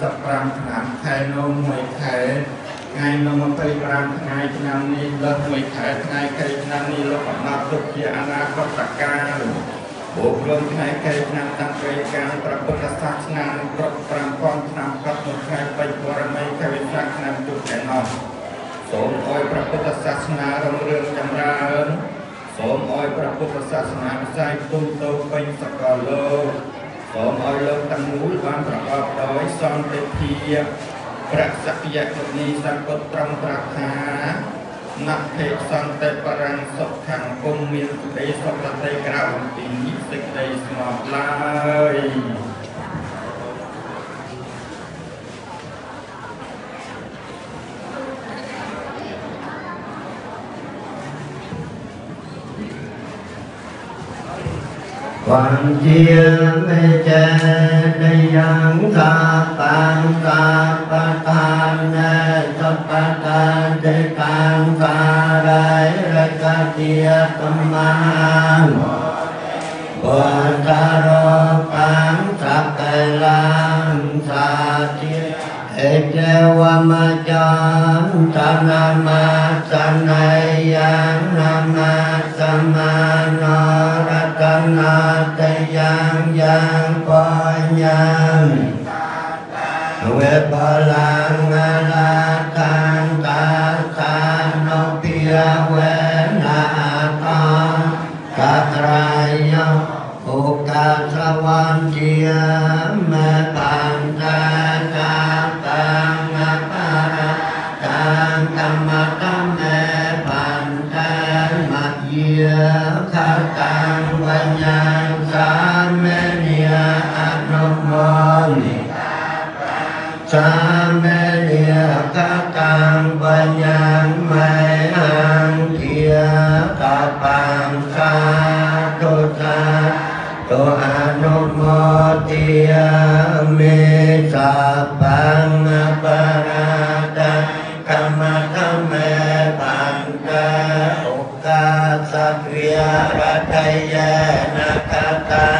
35ឆ្នាំខែនោម1ខែថ្ងៃនោម25ថ្ងៃឆ្នាំនេះលើស1ខែថ្ងៃខែឆ្នាំនេះលោកកំណត់ទុកជាអនាគតកាលបូករួមថ្ងៃខែឆ្នាំតាំងពីការប្រពុទ្ធសាសនាគ្រប់5000ឆ្នាំកត់មួយថ្ងៃបច្ចុប្បន្ននៃខែវិសាខឆ្នាំទុកតែនោះសូមអោយព្រះពុទ្ធសាសនារុងរឿងចម្រើនសូមអោយព្រះពុទ្ធសាសនាផ្សាយទូទៅពេញសកលលោក សូមអោយលោកទាំងមូលបានប្រកបដោយសន្តិភាពប្រសក្យគុណីសង្កត់ត្រង់ប្រាថ្នាណភេសន្តិបរੰសុខខាងគុំមានសេចក្តីសុខតេក្រៅអំពីសេចក្តីស្ងប់ឡើយ ความเจียไม่เจได้ยังกาปังกาปทานเนสัพทานเจกังกาไรระกะเตียตมังบุญตารปังสั กนาตยังยังปัญญาเวพลังงาลาตังตาตานโนปิยเวนาตาตาตรายโอกาสวันเดียม สามเมเนียขัตังวัญญังไม่อังเทียกปังสาธุสาตุอนุโมทิยามิสัพังปาราตังกรรมธรรมเมปันตะโอกาสัพพิยรัตยานะคตัง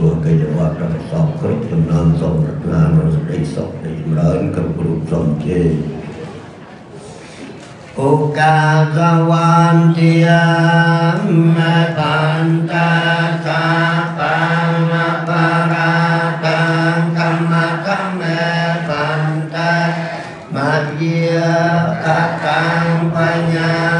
សូមជួបកិច្ចវត្តរបស់សពគ្រប់ចំណងសូមប្រាថ្នានូវសេចក្តីសុខនៃចម្រើនគ្រប់រូបសូមជេរ โอกาสวันเทียมแม่ปันตาสาปังอปาราตังธรรมะธรรมเมปันตามัจเยียกัตตังปัญญังสา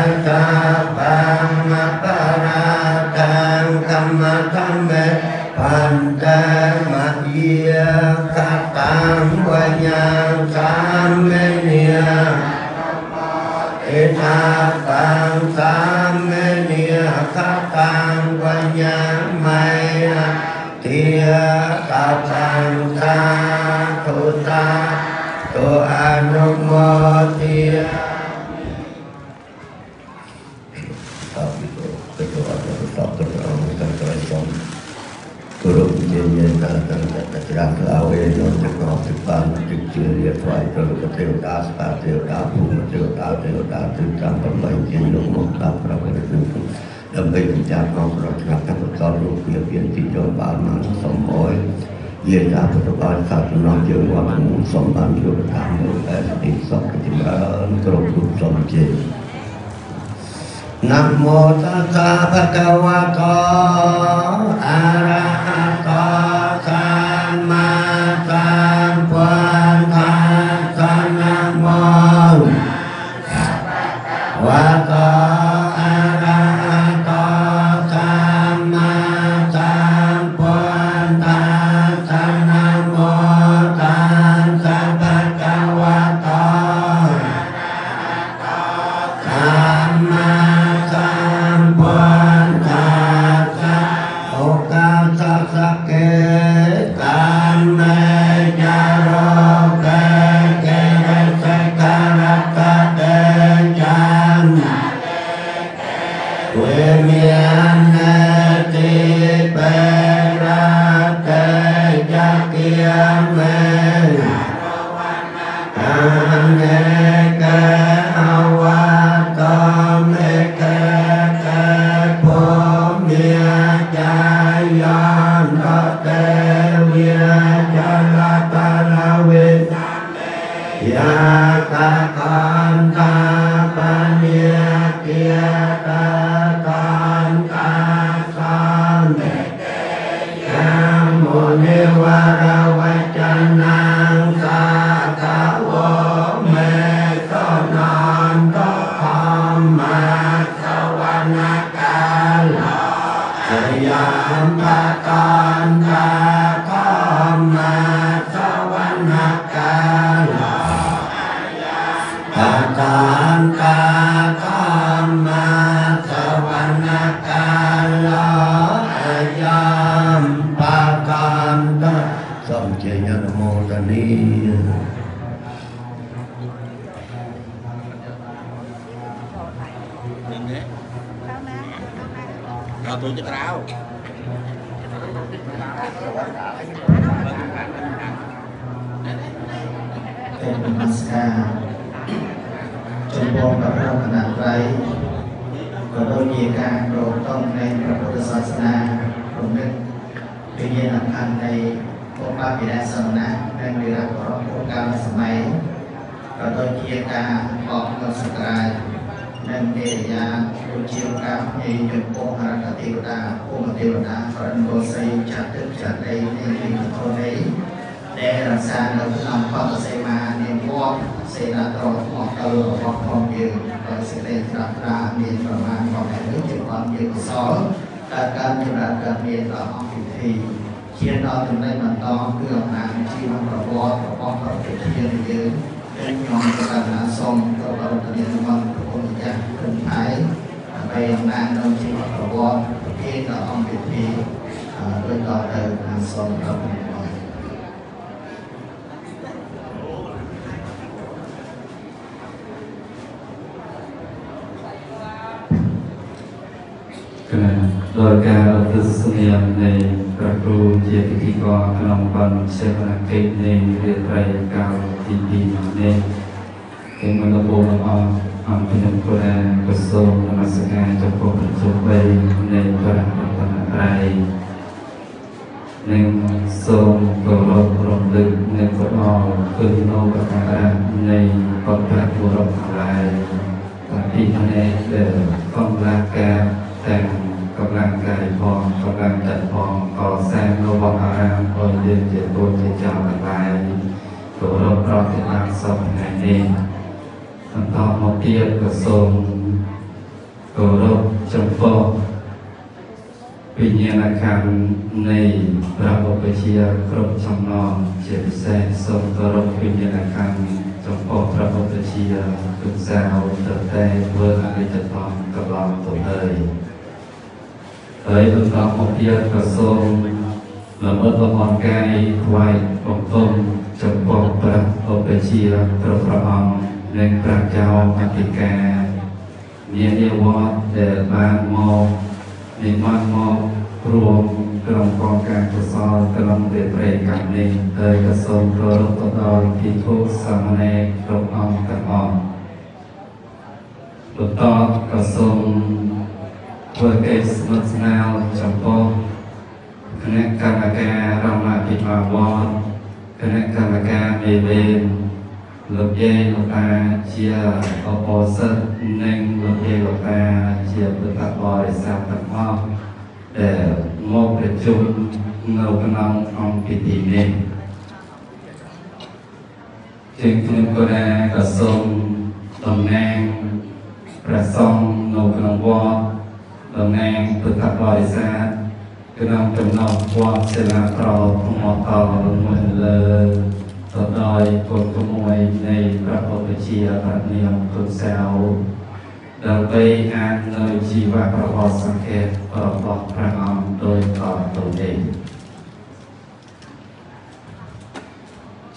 ปัญญาสามเณียเอตาตังสามเณียคัตตังปัญญงไมเทียตาตังสาธุตาตัวอนุโมทิยาตัวเราเย็นๆกันกันจะรักเราเอง លៅឯនោះទៅក៏ទៅបានជិះជឿរៀប ថ្វាយព្រះលោកទេវតាស្កាទេវតាភូមិទេវតាទេវតាទិតាម8ជាលោកមកតាមព្រះពុទ្ធរូបដើម្បីបញ្ជាក់ក្នុងប្រតិបត្តិកម្មរូបភាពមានទីចូលបានមកសំអយយានអាពុទ្ធបាលសាសនាជាវត្តមុនសំបានយុទ្ធតាមនៅតែទីសុខចម្រើនគ្រប់រូបសំជេរนะโมตัสสะภะคะวะโตอะระหะโตสัม ងព្រះរតនត្រ័យក៏ដូចជាការប្រតងនៃព្រះពុទ្ធសាសនាប្រមិតវិញ្ញាណខណ្ឌនៃពុទ្ធបរិយាសនៈនិងវិរៈបរមកាលសម័យក៏ដូចជាការអបនសក្រាយនិងទេរយាដូចជាការភ្ញីចំពោះអរតទេវតាភូមិទេវតាប្រណិមោសីចាត់ទឹកចាត់ដីនៃវិញ្ញាណខណ្ឌនៃ ដែលរក្សានៅក្នុងបទសេមានិមមសេនាត្រង់មកទៅរបស់ផងយើងដោយសេចក្តីប្រាថ្នាមានប្រមាណផងដែរជាបានជាកុសលកើតការចម្រើនកើតមានដល់អង្គពិធីជាដល់ចំណេញបន្តគឺអំណាចជីវប្រវត្តិរបស់ប្រតិភិនយើងដែលខ្ញុំប្រកាសថាសូមគ្រប់អរគុណរបស់ព្រះអង្គម្ចាស់ព្រមថែដើម្បីអំណាចនៅជីវប្រវត្តិគេដល់អង្គពិធីដោយតទៅសូមអរគុណ ការទស្សនានៃព្រះគ្រូជាពិធីករក្នុងបណ្ឌសេវនកិច្ចនៃរាត្រីកាលទី2នេះគេមកដល់បងអរអង្គពីនឹងព្រះកសូមនមស្ការចំពោះព្រះជន្មនៃព្រះរតនត្រ័យនិងសូមគោរពរំលឹកនិងផ្ដល់គុណនូវប្រការនៃពុទ្ធពុរៈទាំងឡាយតាពីនេះដែលកំឡាការទាំង កម្លាំងកាយផងកម្លាំងចិត្តផងក៏សាងនៅវត្តអារាមឲ្យយើងជាពុទ្ធជាចំទាំងឡាយគោរពប្រតិបត្តិសពថ្ងៃនេះបន្តមកទៀតក៏សូមគោរពចំពោះវិញ្ញាណក្ខន្ធនៃព្រះឧបជាគ្រប់ចំណងជាពិសេសសូមគោរពវិញ្ញាណក្ខន្ធចំពោះព្រះឧបជាគុណសាវទៅតែធ្វើអរិយធម៌កន្លងទៅហើយ ហើយបន្តមកទៀតក៏សូមលំអិតលំអរកាយថ្វាយបង្គំចំពោះព្រះឧបជាគ្រប់ព្រះអង្គនិងព្រះចៅអធិការមាននិវត្តន៍ដែលបានមកនិមន្តមករួមក្រុមកងការកុសលក្រុមរៀបរយកម្មនេះហើយក៏សូមគោរពទៅដល់ភិក្ខុសាមណេរគ្រប់អង្គទាំងអស់បន្តក៏សូម ធ្វើកិច្ចស្និទ្ធស្នាលចំពោះគណៈកម្មការរមអភិបាលវត្តគណៈកម្មការមេវេនលោកយាយលោកតាជាអបអសិទ្ធនិងលោកយាយលោកតាជាពុទ្ធបរិស័ទទាំងអស់ដែលមកប្រជុំនៅក្នុងអង្គពិធីនេះជាងខ្ញុំក៏ដែរក៏សូមតំណាងព្រះសង្ឃនៅក្នុងវត្ត តំណាងពុទ្ធបរិស័ទក្នុងចំណោមវត្តសិលាក្រថ្មតលមួយលើទៅដោយគុណក្មួយនៃព្រះពុទ្ធជាប្រនាមគុណសៅដើម្បីអាននៅជីវប្រវត្តិសង្ខេបរបស់ព្រះអង្គដោយតទៅនេះ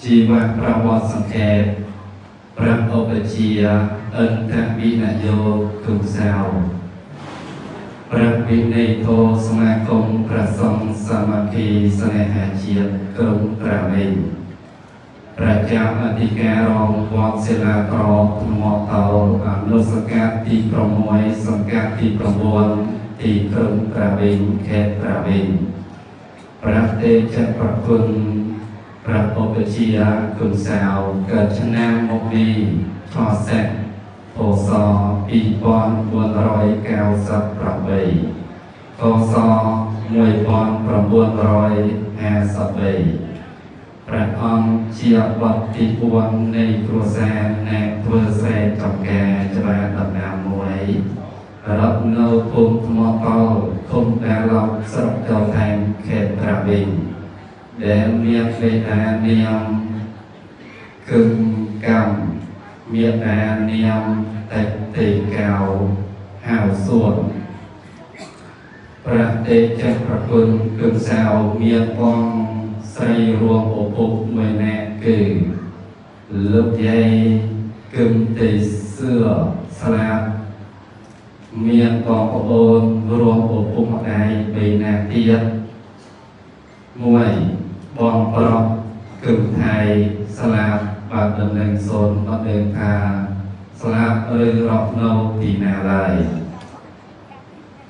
ជីវប្រវត្តិសង្ខេបព្រះឧបជាអន្តវិនយោគុណសៅ ព្រះវិន័យធម៌សមាគមព្រះសង្ឃសាមគ្គីស្នេហាជាតិក្រុងព្រះវិញប្រជាអធិការរងវត្តសិលាក្រថ្មតោអនុសង្កាត់ទី6សង្កាត់ទី9ទីក្រុងព្រះវិញខេត្តព្រះវិញព្រះតេជប្រគុណព្រះឧបជាគុណសៅកើតឆ្នាំមកពីខសេះ ពស2498កស1953ព្រះអង្គជាបទទី4នៃគ្រួសារអ្នកធ្វើស្រែចំការច្បារដំណាំមួយរត់នៅភូមិថ្មកោឃុំតាឡប់ស្រុកកោថែមខេត្តប្រាវិញដែលមានបេតានាមគឹមកម្ម មានតានាមតេតេកៅហៅសួនព្រះតេជប្រគុណគឹមសៅមានបងស្រីរួមឪពុកមួយនាក់គឺលោកយាយគឹមទេសឿស្លាប់មានបងប្អូនរួមឪពុកម្ដាយបីនាក់ទៀតមួយបងប្រុសគឹមថៃស្លាប់ បាទដំណឹងសូនអត់ដឹងថាស្លាប់ឬរកនៅទីណាឡើយ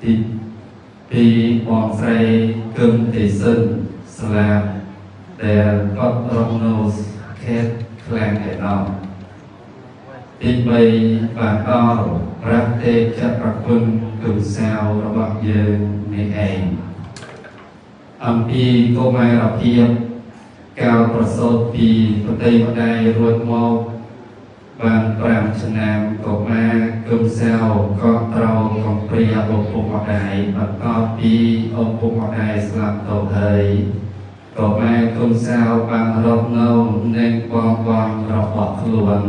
ទីពីរបងស្រីគឹមទេសិនស្លាប់ដែលគាត់រកនៅខេត្តខ្លាំងឯណោះទី3បានដល់ប្រទេសចក្រគុណគុណសាវរបស់យើងនេះឯងអំពីកុមារភាព កាលប្រសូតពីប្រតិបដៃរួចមកបាន5ឆ្នាំកុមារគុំសាវក៏ត្រូវកំព្រាឪពុកម្ដាយបន្ទាប់ពីឪពុកម្ដាយស្លាប់ទៅហើយក៏ម៉ែគុំសាវបានរកនៅនឹងបងបងរបស់ខ្លួន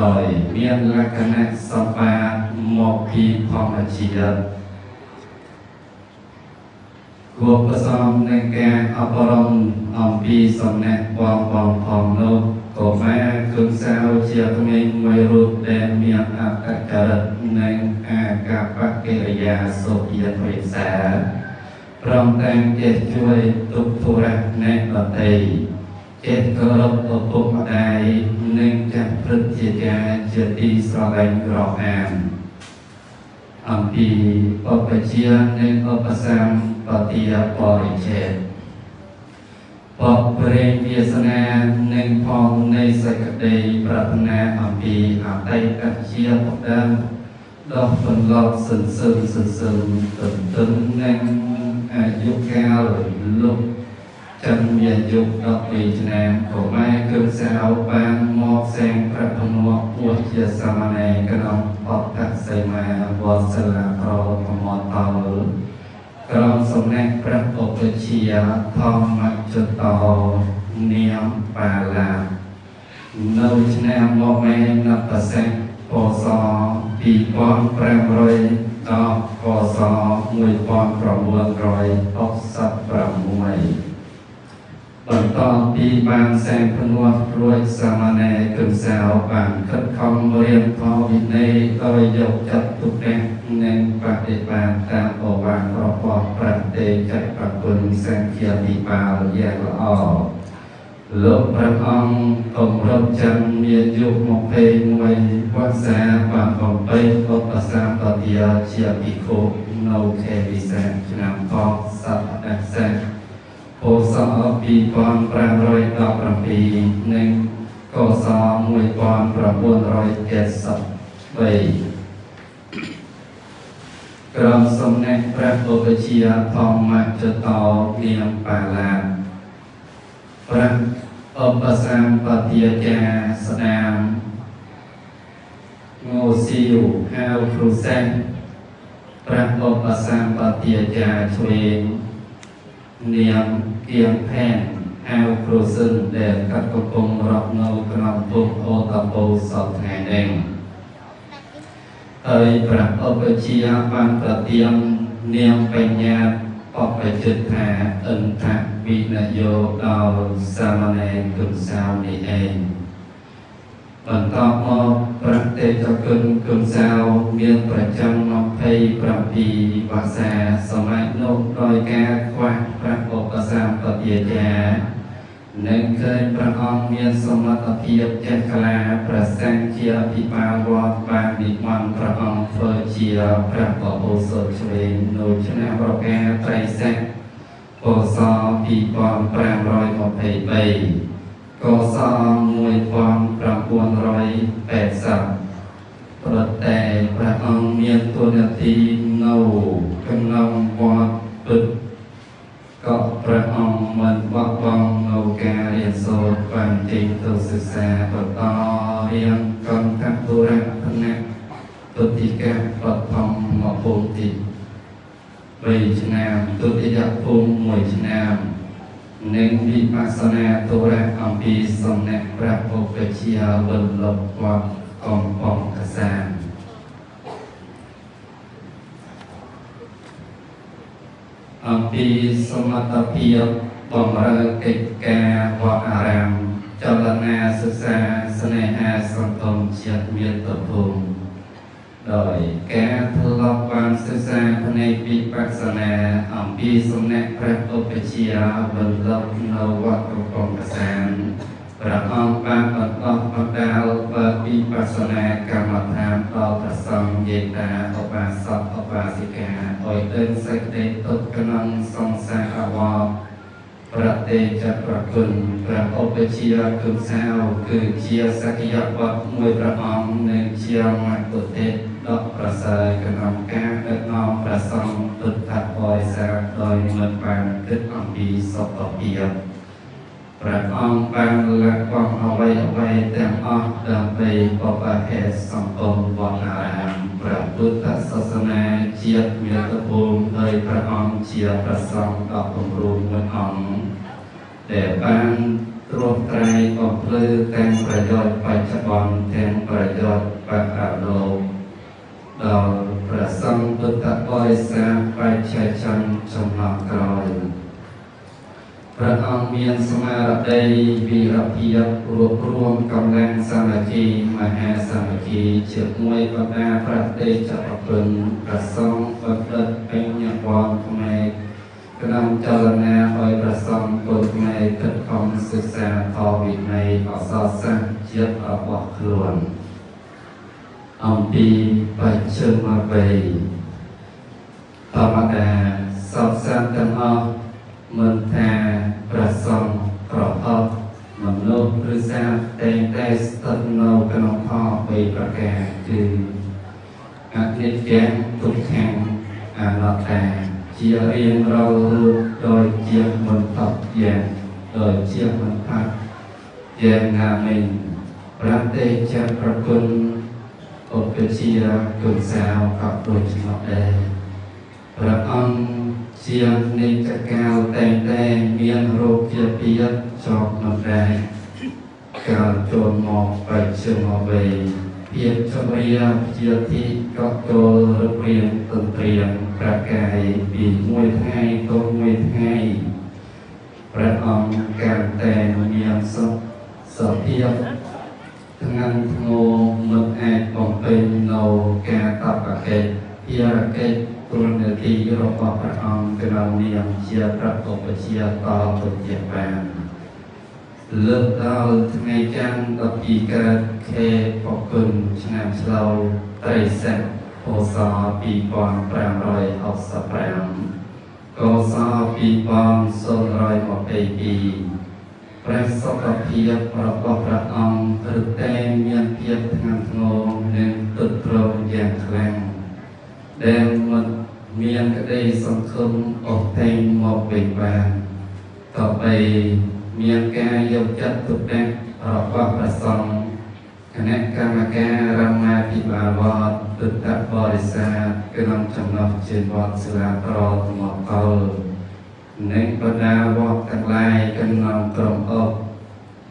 ដោយមានលក្ខណៈសម្បត្តិមកពីធម្មជាតិ គួរប្រសំនឹងការអប់រំអំពីសំណាក់បងបងផងនោះក៏ម៉ែគុំសាវជាក្មេងមួយរូបដែលមានអត្តចរិតនិងអាកប្បកិរិយាសុភាវិសាព្រមទាំងចេះជួយទុកធុរៈអ្នកដទៃចេះគោរពឪពុកម្ដាយនិងចាស់ព្រឹទ្ធាចារ្យជាទីស្រឡាញ់រាប់អានអំពីបព្វជិនិងឧបសម្បទាបរិច្ឆេទបបព្រេងវាសនានិងផងនៃសេចក្តីប្រាថ្នាអំពីអតីតជាពុទ្ធដោះបន្លប់សន្សឹមសន្សឹមទន្ទឹមនឹងអាយុកាលលោកចិនមានយុគ12ឆ្នាំក៏ម៉ែគឹមសាវបានមកសែងប្រពន្ធពោះជាសាមណេរក្នុងបតសីមាវត្តសិលាក្រធម្មតល ក្រមសំណាក់ព្រះឧបជាធម្មចតោនាមបាឡានៅឆ្នាំមកមែននបសេះពស2500ដល់កស1966បបន្ទាប់ពីបានសែងភ្នាស់រួចសាមណេរគឹមសៅបានខិតខំរៀនធម៌វិន័យដោយយកចិត្តទុកដាក់ និងបដិបត្តិតាមអវាទរបស់ប្រតិចក្រគុណសង្ឃាភិបាលយ៉ាងល្អលោកព្រះអង្គគម្រប់ចាំមានយុគ21វស្សាបានបំពេញឧបសាមបទាជាភិក្ខុនៅខេវិសាឆ្នាំកសតអសេពោស2517និងកស1973 ក្រុមសំណាក់ព្រះឧបជាធម្មចតោនាមបាឡាព្រះឧបសម្បទាចាស្នាមងោស៊ីវហៅគ្រូសេនព្រះឧបសម្បទាចាឆ្វេងនាមគៀងផែនហៅគ្រូសិនដែលកាត់កំពុងរកនៅក្នុងពុកអូតបោសពថ្ងៃនេះ ហើយព្រះឧបជាបានប្រទាននាមបញ្ញាបបចិត្តថាអិនថាវិនយោដល់សាមណេរគុណសាវនេះឯងបន្តមកប្រតិចគុណគុណសាវមានប្រចាំ27ភាសាសម័យនោះដោយការខ្វះព្រះឧបសម្បទាចា និងឃើញព្រះអង្គមានសមត្ថភាពចេះក្លាប្រសិទ្ធជាអភិបាលវត្តបាននិមន្តព្រះអង្គធ្វើជាព្រះបពុសោឆ្វេងនៅឆ្នាំរកាត្រីស័កពស2523កស1980ប្រតែព្រះអង្គមានទួនាទីនៅក្នុងវត្តពិត ក៏ព្រះអង្គមិនបោះបង់នៅការរៀនសូត្របានចេញទៅសិក្សាបន្តរៀនកន្តពុរៈផ្នែកទុតិកៈបឋមមកភូមិទី3ឆ្នាំទុតិយភូមិ1ឆ្នាំនិងវិបស្សនាទុរៈអំពីសំណាក់ព្រះពុទ្ធជាវិលលប់វត្តកំពង់កសាន អំពីសមត្ថភាពបំរើកិច្ចការវត្តអារាមចលនាសិក្សាស្នេហាសង្គមជាតិមានប្រភពដោយការធ្លាប់បានសិក្សាផ្នែកវិបស្សនាអំពីសំណាក់ព្រះឧបជាវិលលប់នៅវត្តកំពង់កសាន ព្រះអង្គបានបន្តបណ្ដាលបើវិបស្សនាកម្មដ្ឋានដល់ព្រះសង្ឃយេតាឧបាសកឧបាសិកាឲ្យដឹងសេចក្តីទុក្ខក្នុងសង្សារអវតប្រតិចប្រគុណព្រះឧបជាគុណសាវគឺជាសក្យវត្តមួយព្រះអង្គនិងជាមគ្គុទេសដ៏ប្រសើរក្នុងការដឹកនាំព្រះសង្ឃពុទ្ធបរិស័ទដោយមិនបានគិតអំពីសុខភាព ព្រះអង្គបានលះបង់អ្វីអ្វីទាំងអស់ដើម្បីបបហេតុសង្គមវត្តអារាមព្រះពុទ្ធសាសនាជាតិមាតុភូមិហើយព្រះអង្គជាព្រះសង្ឃដ៏គំរូមួយអង្គដែលបានត្រួតត្រែងបំភ្លឺទាំងប្រយោជន៍បច្ចុប្បន្នទាំងប្រយោជន៍បកលោកដល់ព្រះសង្ឃពុទ្ធបរិស័ទបច្ចុប្បន្នចំណោះក្រោយ ព្រះអង្គមានស្មារតីវិរភាពរួបរวมកម្លាំងសាមគ្គីមហាសាមគ្គីជាមួយបណ្ដាប្រទេសចក្រពន្ធប្រសងបណ្ឌិតពេញវត្តខ្មែរក្នុងចលនាឲ្យប្រសងពុទ្ធខ្មែរខិតខំសិក្សាធម៌វិន័យអសរសាស្ត្រជាតិរបស់ខ្លួនអំពីបច្ចុប្បន្នវ័យធម្មតាសពសាស្ត្រទាំងអស់ មិនថាព្រះសង្ឃប្រអប់មនុស្សឬសាតែងតែស្ថិតនៅក្នុងផលបីប្រការគឺអនិច្ចំទុក្ខំអនត្តាជារៀងរាល់រូបដោយជាមិនតបយ៉ាងដោយជាមិនផាត់យ៉ាងណាមិញប្រតិចាប្រគុណឧបជាគុណសាវក៏ដូចនោះដែរព្រះអង្គ ជានិច្ចកាលតែងតែមានរោគជាពីតជាប់នៅដែរកាលចូលមកបច្ចុប្បន្នវ័យភាពចម្រៀងជាទីកក់ចូលរឹបរៀងទន្ទ្រានប្រកាយពីមួយថ្ងៃទៅមួយថ្ងៃប្រព្រះអង្គកាន់តែមានសុខសុភាពធ្ងន់ធ្ងរមិនអាចបំពេញនៅការតបកិច្ចភារកិច្ច ទូលនាទីរបស់ព្រះអង្គក្នុងនាមជាព្រះឧបជាតទៅទៀតបានលើកដល់ថ្ងៃច័ន្ទ12កើតខែបគុណឆ្នាំឆ្លូវត្រីស័កពស2565កស2022ព្រះសុខភាពរបស់ព្រះអង្គរឹតតែមានភាពធ្ងន់ធ្ងរនិងទត់ទ្រង់យ៉ាងខ្លាំង ដែលមិនមានក្តីសង្ឃឹមអស់តែងមកវិញបានក៏បីមានការយកចិត្តទុកដាក់របស់ព្រះសង្ឃគណៈកម្មការរមាភិបាលវត្តទិដ្ឋបរិស័ទក្នុងចំណោះជាវត្តសិលាប្រតមកកលនិងបណ្ដាវត្តទាំងឡាយក្នុងក្រុមអុក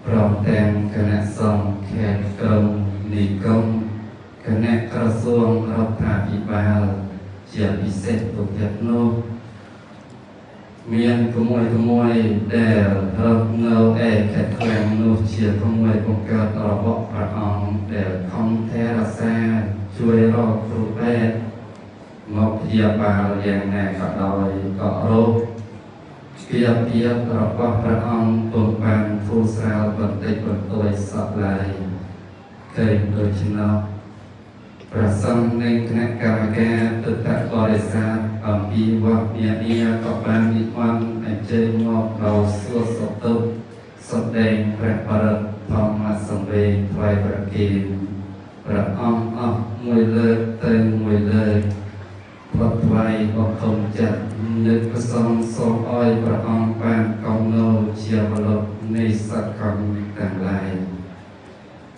ព្រមទាំងគណៈសង្ឃខេត្តក្រុងនិគម គណៈក្រសួងរដ្ឋាភិបាលជាពិសេសពុទ្ធនោះមានក្មួយក្មួយដែលរកនៅឯខេត្តខ្លាំងនោះជាក្មួយបង្កើតរបស់ព្រះអង្គដែលខំថែរក្សាជួយរកគ្រូពេទ្យមកព្យាបាលយ៉ាងណាក៏ដោយក៏រោគពីអភិយរបស់ព្រះអង្គពុំបានធូរស្រាលបន្តិចបន្តួចសពឡើយឃើញដូច្នោះ ព្រះសង្ឃនៃគណៈកម្មការទិដ្ឋបរិស័ទអំពីវត្តមាននាក៏បាននិមន្តអញ្ជើញមកដល់សួរសុខទុក្ខសម្ដែងព្រះបរិទ្ធធម្មសម្វេថ្វាយប្រគេនព្រះអង្គអស់មួយលើកទៅមួយលើកផ្លត់ថ្វាយបង្គំចិត្តនឹកប្រសងសូមឲ្យព្រះអង្គបានកំណោជាបលកនៃសត្វកម្មទាំងឡាយ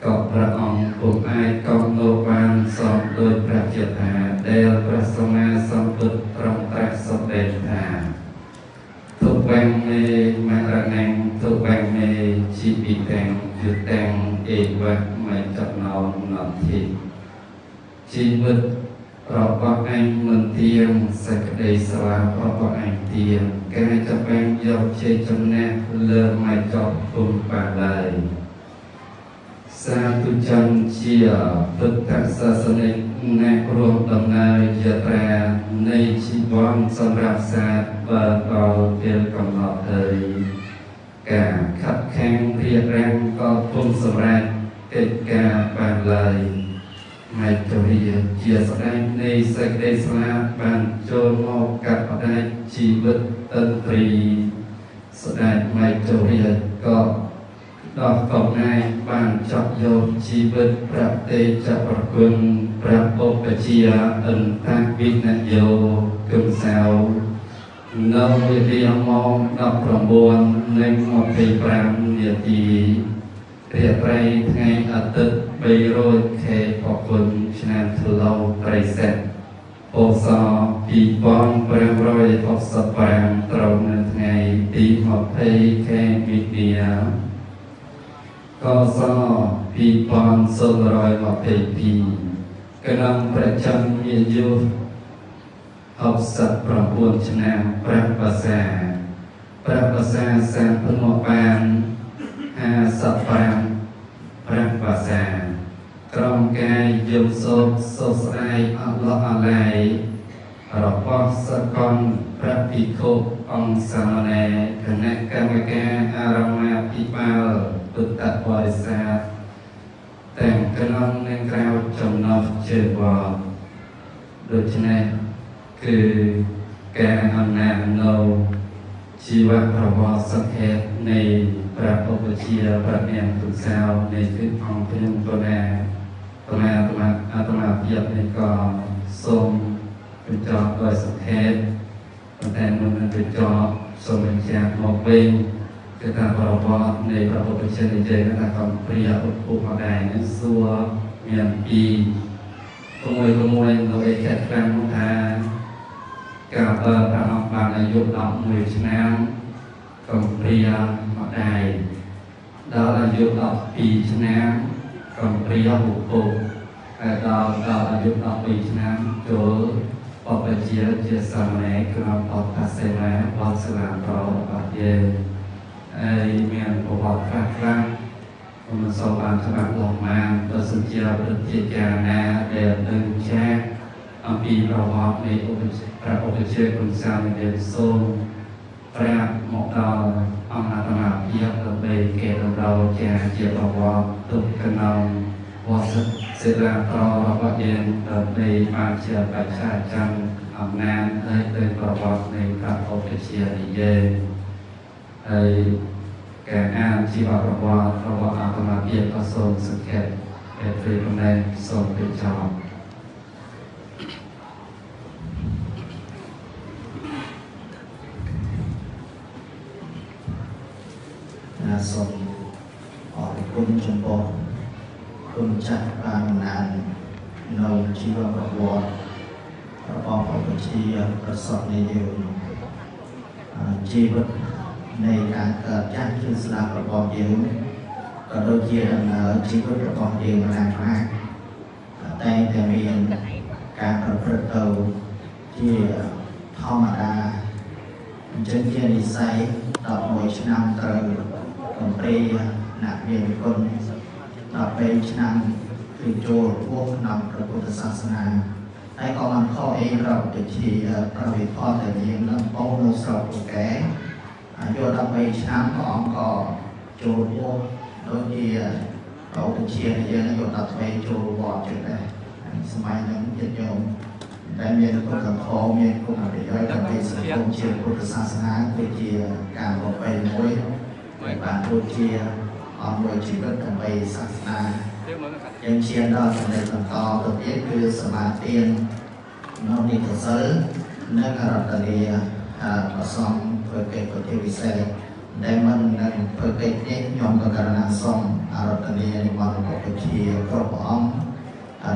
ក៏ព្រះអង្គពុំអាចកំណោបានសំដោយព្រះជាថាដែលព្រះសម្មាសម្ពុទ្ធត្រង់ត្រាស់សម្ដែងថាទុបាំងមេមរណังទុបាំងមេជីវិតាំងយុតាំងអេវៈមិនចំណោមនន្តិជីវិតរបស់អញមិនទៀងសេចក្តីស្លាប់របស់អញទៀងការចាប់បានយកជ័យជំនះលើមកចប់ពុំបានឡើយ សាធុជនជាពុទ្ធសាសនិកអ្នករួមដំណើរយាត្រានៃជីវ័នសម្រាប់សាទបើដល់ពេលកំណត់ហើយការខិតខំរៀបរៀងក៏ពុំសម្រេចកិច្ចការបានឡើយហើយទៅរៀនជាស្ដេចនៃសេចក្តីស្លាប់បានចូលមកកាត់ផ្ដាច់ជីវិតតន្ត្រីស្ដេចម៉ៃទៅរៀនក៏ ដោះកំណាយបានចាប់យកជីវិតប្រតិចប្រគុណព្រះពុទ្ធជាអន្តវិនយោគំសៅនៅវិទ្យាម៉ោង19និង25នាទីរាត្រីថ្ងៃអាទិត្យ300ខែបគុណឆ្នាំធ្លូវត្រីស័កពស2565ត្រូវនៅថ្ងៃទី20ខែមិនិនា កស2022ក្នុងប្រចាំមានយុ69ឆ្នាំព្រះភាសាព្រះភាសាសានពុនមកបាន55ព្រះភាសាក្រមកាយយមសោកសោកស្ដាយអល់ឡោះអាឡៃរបស់សកលព្រះភិក្ខុអង្គសាមណេរគណៈកម្មការអារមាភិបាល ពុទ្ធបរិស័ទទាំងក្នុងនិងក្រៅចំណោះជើងវត្តដូច្នេះគឺការអំណាចនៅជីវប្រវត្តិសង្ខេបនៃព្រះពុទ្ធជាព្រះនាងទុសៅនៃគឺអង្គខ្ញុំបណាបណាអាត្មាអាត្មាភាពនេះក៏សូមបញ្ចប់ដោយសង្ខេបប៉ុន្តែមុននឹងបញ្ចប់សូមបញ្ជាក់មកវិញ គឺថាប្រវត្តិនៃព្រះពុទ្ធជានិយាយថាកំព្រាឧបពុម្ពដែរនេះសួរមានពីរក្មួយក្មួយនៅឯខេត្តខ្លាំងនោះថាកាលបើព្រះអង្គបានអាយុ11ឆ្នាំកំព្រាម្ដាយដល់អាយុ12ឆ្នាំកំព្រាឧបពុហើយដល់ដល់អាយុ12ឆ្នាំចូលបបជាជាសាមណេរក្នុងអត្តសេនាបទសាលាប្ររបស់យើង ហើយមានប្រវត្តិខ្លះខ្លះមិនសូវបានច្បាស់លាស់បានបើសិនជាប្រតិចារណាដែលនឹងចាស់អំពីប្រវត្តិនៃឧបព្រះឧបជាគុណសាមដែលសូមប្រាប់មកដល់អង្គអាត្មាភាពដើម្បីកែតម្រូវចាជាប្រវត្តិទុកកណ្ដងវត្តសិលាប្ររបស់យើងដើម្បីបានជាបច្ចាចាំអំណាចហើយទៅប្រវត្តិនៃព្រះឧបជានិយាយ ហើយការអានជីវប្រវត្តិរបស់អាត្មាភាពក៏សូមសង្កេតតែពេលប៉ុណ្ណេះសូមបញ្ចប់ណាសូមអរគុណចំពោះគុណចាស់បានអំណាចនៅជីវប្រវត្តិរបស់ព្រះពុទ្ធជាប្រសពនៃយើងអឺជីវិត នៃការកើតចាស់ជាស្លាប់របស់យើងក៏ដូចជាដំណើរជីវិតរបស់យើងម្នាក់ម្នាក់តែងតែមានការប្រព្រឹត្តទៅជាធម្មតាអញ្ចឹងជានិស្ស័យ11ឆ្នាំត្រូវកំព្រាអ្នកមានគុណ12ឆ្នាំគឺចូលរួមក្នុងព្រះពុទ្ធសាសនាហើយក៏បានខកអីប្រតិជាប្រវិផតដែលយើងនឹងបោនៅស្រុកពូកែ អាយុ13ឆ្នាំព្រះអង្គក៏ចូលរួមដូចជាប្រតិជាយើងអាយុ13ចូលវត្តជាដែរសម័យហ្នឹងញាតិញោមដែលមានគុណធម៌មានគុណប្រយោជន៍ដើម្បីសង្គមជាពុទ្ធសាសនាគឺជាការប្រពៃមួយដែលបានដូចជាអមមួយជីវិតដើម្បីសាសនាយើងឈានដល់ចំណុចបន្តទៅទៀតគឺសមាធិនៅនិកសិលនិងអរតនីអប្រសំ ធ្វើកិច្ចប្រតិវិសេសដែលមិននឹងធ្វើកិច្ចនេះខ្ញុំក៏ករណាសូមអរតនីនិមន្តរបស់ពុជាគ្រប់ព្រះអង្គ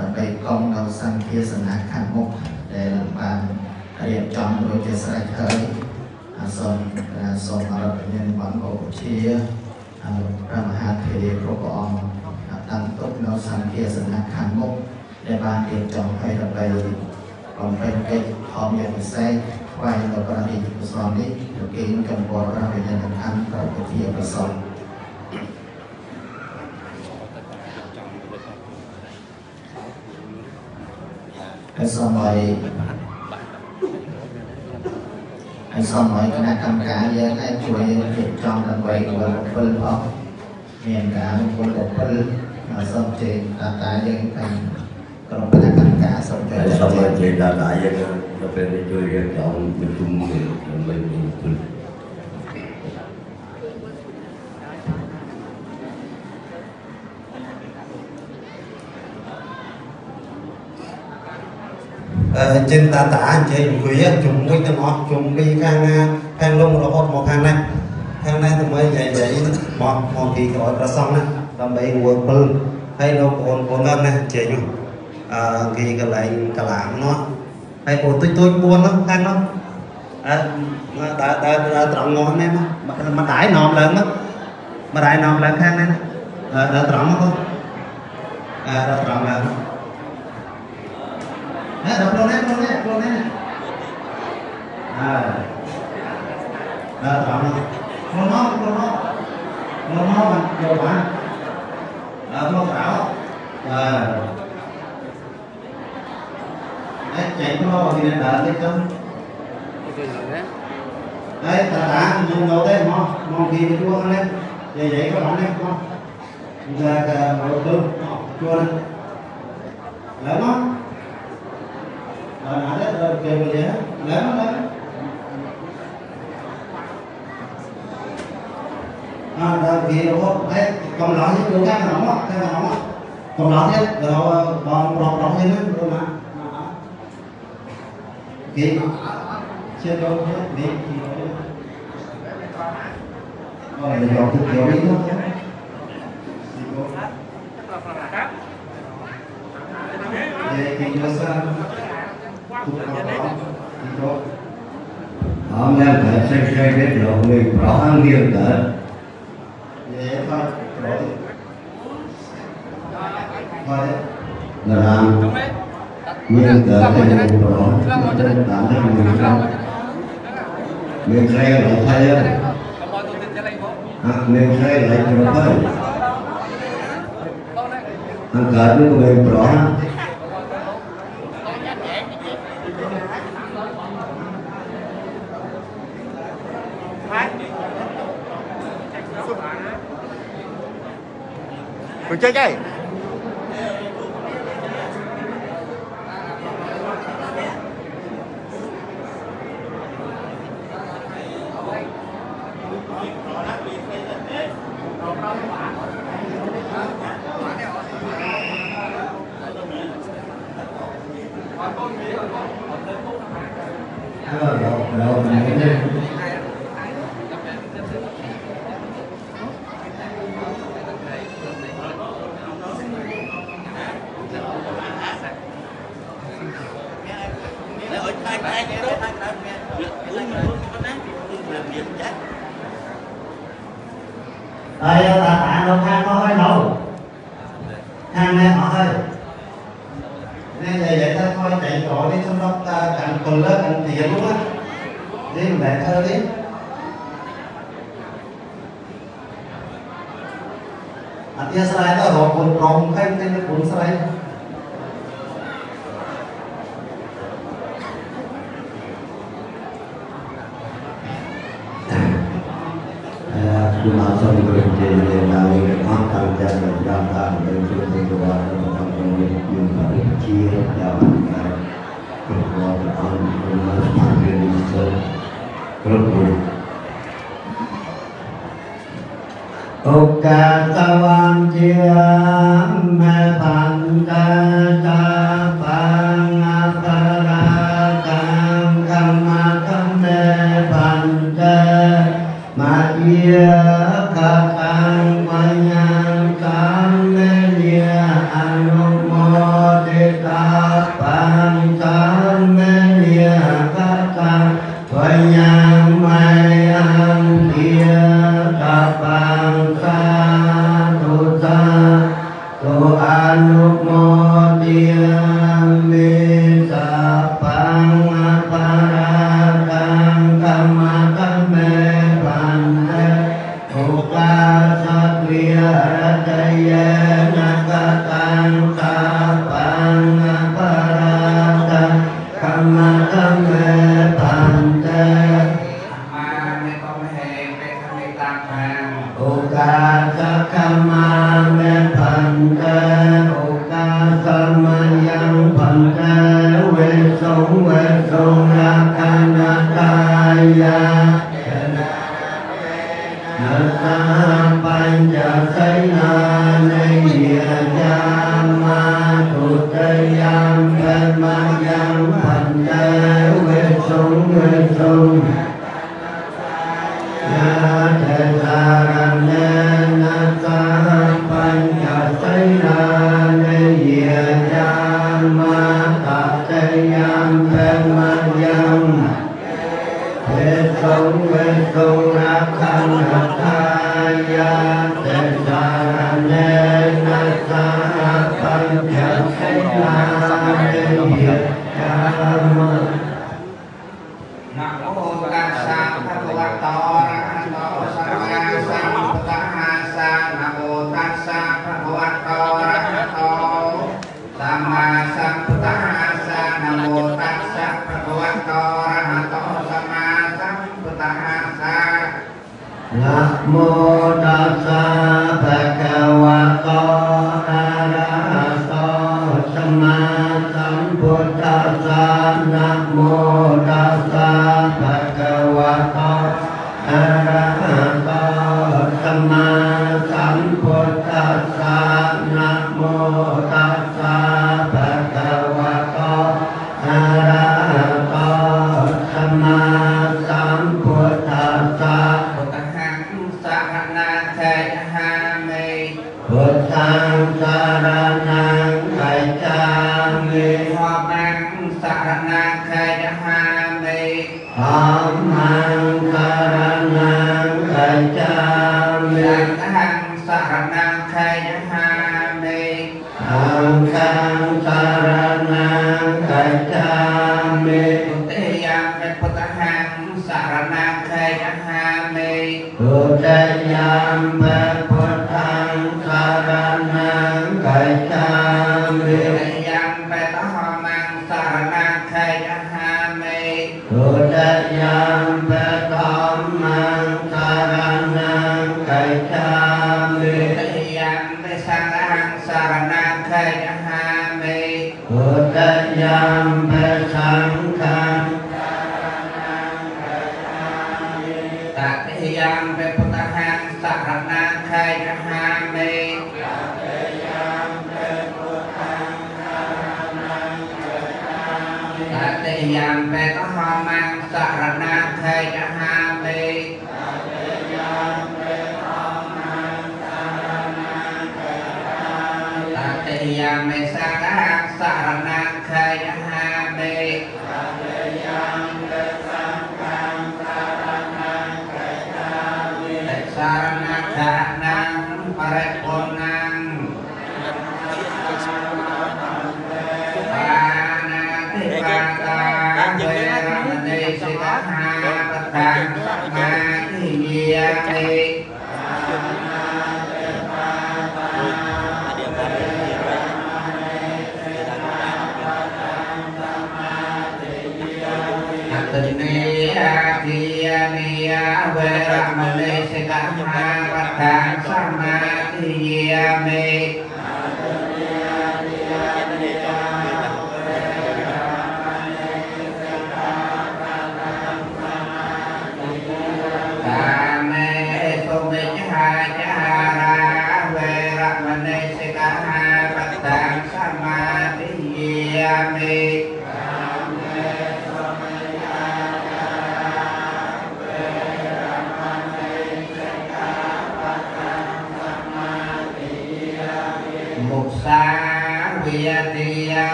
ដើម្បីកុំនៅសង្ឃាសនាខាងមុខដែលបានរៀបចំដូចជាស្រេចហើយអសូមសូមអរតនីនិមន្តរបស់ពុជាព្រះមហាធេរគ្រប់ព្រះអង្គតាំងទុកនៅសង្ឃាសនាខាងមុខដែលបានរៀបចំឲ្យដើម្បីបំពេញកិច្ចធម្មយពិសេស ថ្វាយដល់ព្រះរាជកុសលនេះប្រគេនកំពរព្រះវិញ្ញាណក្ខន្ធប្រពធាប្រសពហើយសូមឲ្យហើយសូមឲ្យគណៈកម្មការយើងឲ្យជួយរៀបចំដើម្បីកវល7ផងមានការមង្គល7សូមជេតាតាយើងទាំងក្រុមគណៈកម្មការសូមជួយហើយសូមឲ្យជាតាតាយើង ទៅពេលនេះជួយរៀបចំប្រជុំនេះដើម្បីមានគុណអឺចិនតាតាអញ្ជើញអង្គុយជុំមួយទាំងអស់ជុំពីខាងណាខាងលងរហូតមកខាង ណាខាងណាទៅមើលយាយយាយមកមកពីក្រោយប្រសងណាដើម្បីរួចពិលហើយលោកបងប្អូនណាអញ្ជើញអឺគេកន្លែងកលាមនោះហើយបងទុយទុយ4នោះខាងនោះអើដើរដើរដើរត្រង់នោះនេះមកមកដៃនាំឡើងមកមកដៃនាំឡើងខាងណាដើរត្រង់មកអើដើរត្រង់ឡើង Nè, đập luôn nè, luôn nè, luôn nè. À. Đó, trọng luôn. Luôn nó, luôn nó. Luôn nó mà, vô bạn. Đó, luôn bảo. À. Đấy, chạy చెట్టులో నేను దాదాపు đấy ta tà dùng đầu đấy mò mò kỳ cái chua lên vậy vậy các bạn lên con là cả một tư chua lên lấy nó là nãy đấy rồi kêu về vậy lấy nó lấy à là vì nó đấy còn nói chứ chúng ta nó cái nó còn nói chứ rồi còn còn nói chứ nữa mà Thế mà Chưa đâu nhé Thế thì Rồi để đọc thực hiểu đi thôi. Nhé Về thì cho sang Cũng không có Thì thôi Hôm nay phải xem xem biết lộ mình rõ hơn nhiều tớ Dễ thôi, Rồi. Rồi. Làm. Nên khai lại thay á Nên khai lại cho thay Anh cỡ nó có mềm rõ. Chơi chơi ธรรมยังเทศสงเวทสงนักขัน Amén. Thank you.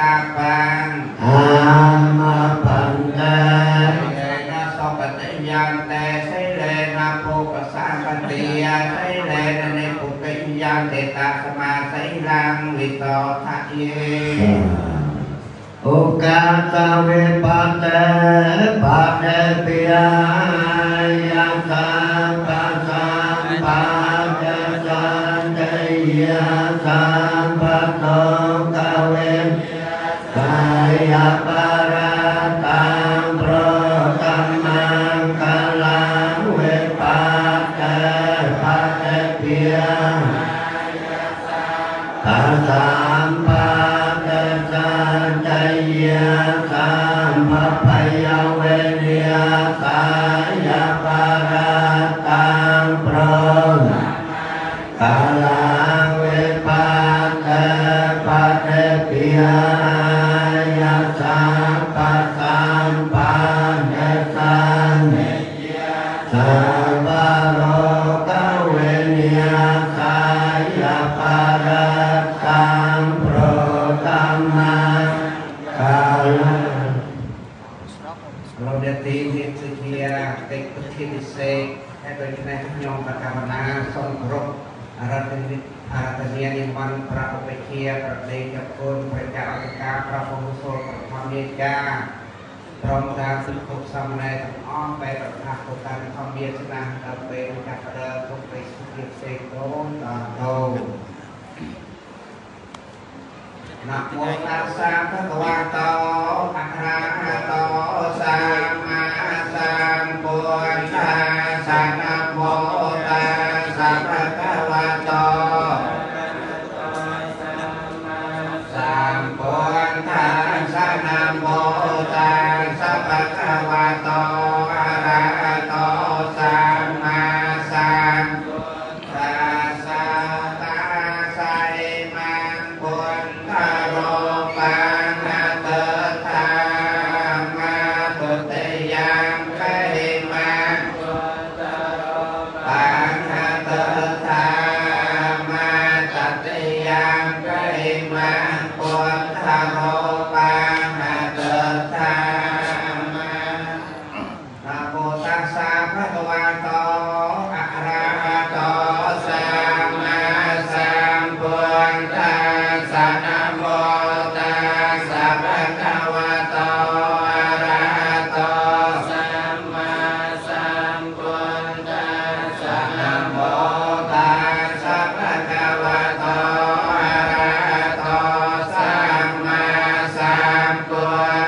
นาปังอามาปัตเตนะสัเตเลนะโพกสัมติยาใช้เลนะในปุกยิยัเตตาสมาใช้รังวิตอทะยโอกาสเวปะเตปเตปิยายางสัมปัสสัมปัสสันเตยาสั yeah. ធម៌ប្រធមមេចាព្រមទាំងសិទ្ធិគ្រប់សមណែទាំងអស់ដែលប្រកាសពុទ្ធកម្មធម្មមានឆ្នាំដល់ពេលចាប់ដើមគ្រប់ពេលសុខភាពផ្សេងតូនដល់តូនណាមោតាសាភគវតោអក្ខាតោសម្មាសម្ពុទ្ធ Bye.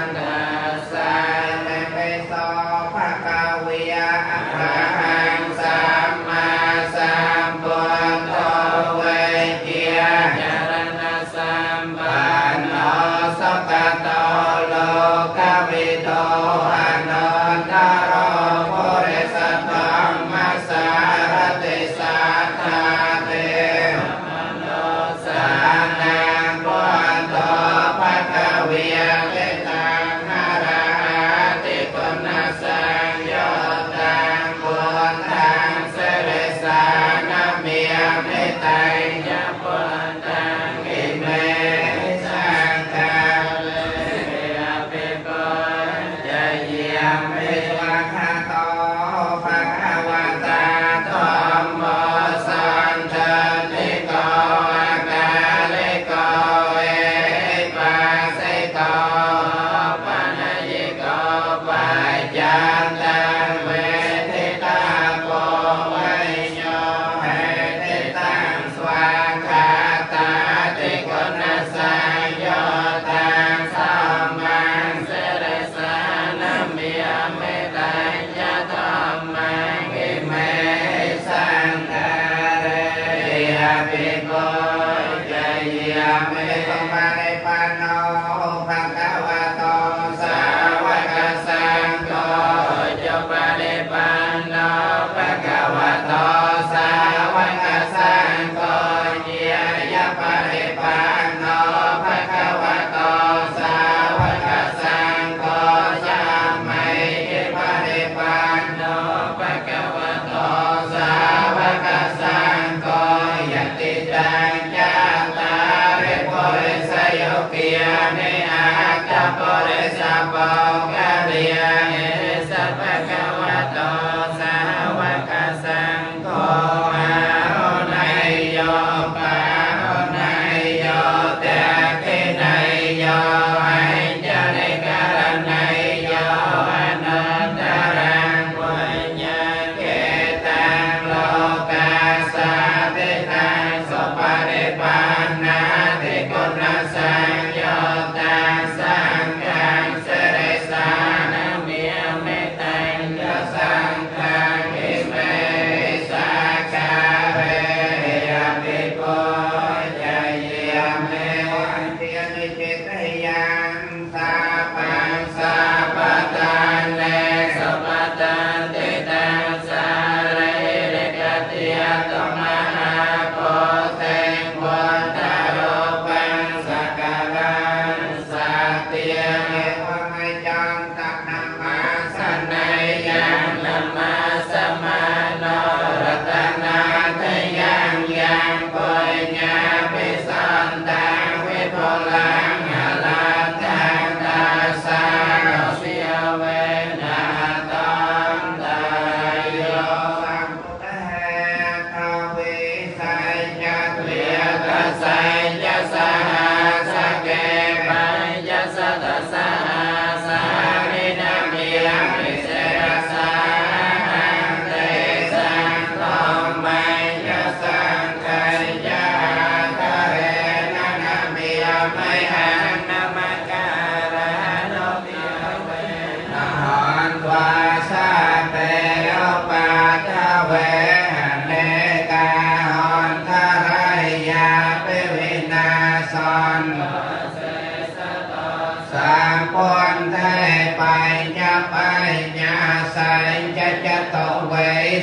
ปริญญาสัญจจโตเว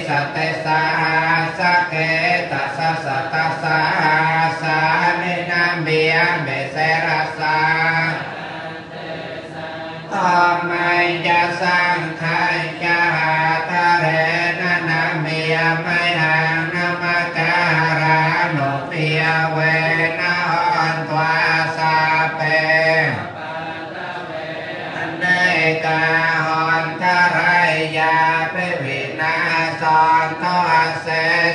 สัตเตสาสเกตัสสัตสาสานินามิยเมเสรสาธรรมัญญาสัง กาหอนทรายยาเปวินาสอนทอเส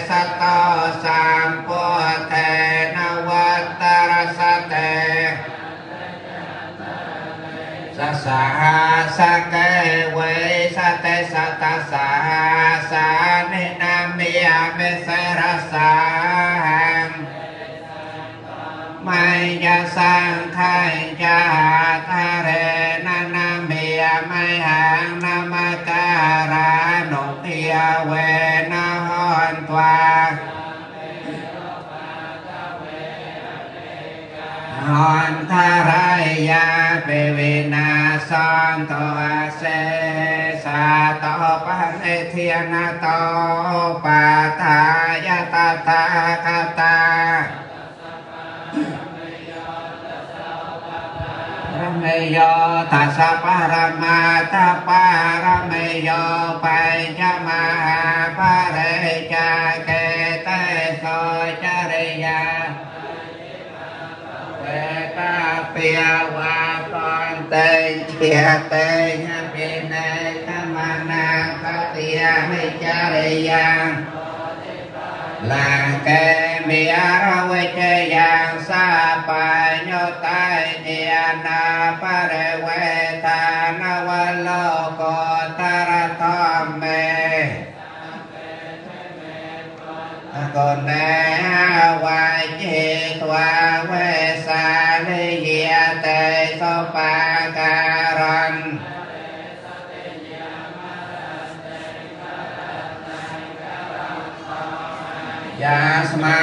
สตสามปเทนวัตตรสเตสสหสเกเวสเตสตสาสานินามิยาเมสรสาหังไมายสังขายาทา อนทารายาเปเวนาสอนโตอาเสสาโตปันเอเทียนาโตปาทายาตาตาคาตาระเมโยตัสสะปะระมาตาปาระเมโยปัญจมาหาปะเรจาเก đề ta phía hoa con tên chia tê nha bì nê tham na ta tia hay cha đề giang là kê mi ra quê che giang sa pa nhô tai nia na pa đề quê ta na wa lô cô ta ra to mê con nè hoài chi toa ba ca răng dạ sma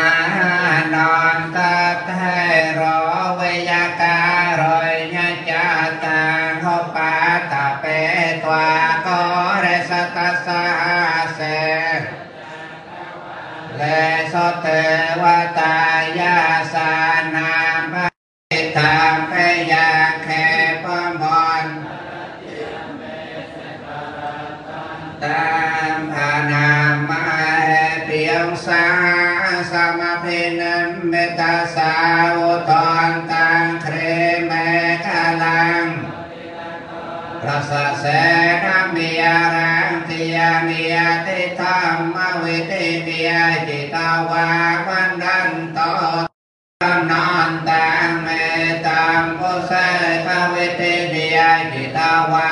non ta thế ro ve ya ca rồi nha cha ta ho pa ta pe toa có re sa ta sa se le so te wa ta ya sa na พระสเสนามีอารังติยามียติธรรมวิติมีอาจิตาวามันดันโตนอนตังเมตังโพเสภวิติมีอาจิตาวา